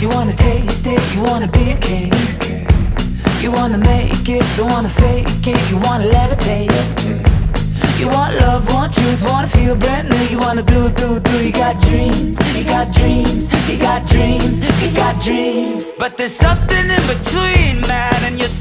You wanna taste it, you wanna be a king. You wanna make it, don't wanna fake it, you wanna levitate. You want love, want truth, wanna feel brand new. You wanna do, do, do. You got dreams, you got dreams, you got dreams, you got dreams. But there's something in between, man, and you're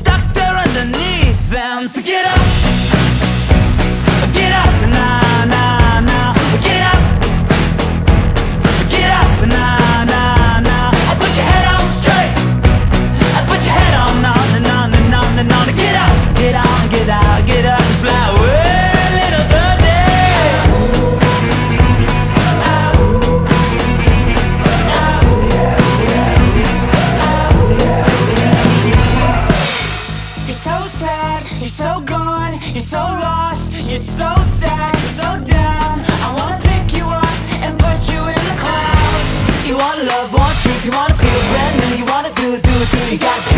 you're so lost, you're so sad, you're so down. I wanna pick you up and put you in the clouds. You want to love, want truth, you wanna feel brand new, you wanna do do do. You got dreams,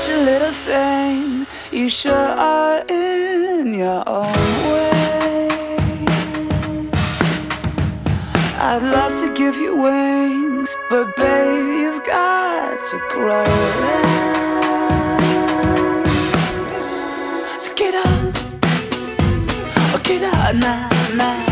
such a little thing, you sure are in your own way. I'd love to give you wings, but babe, you've got to grow them. So get up, oh, get up, nah, nah.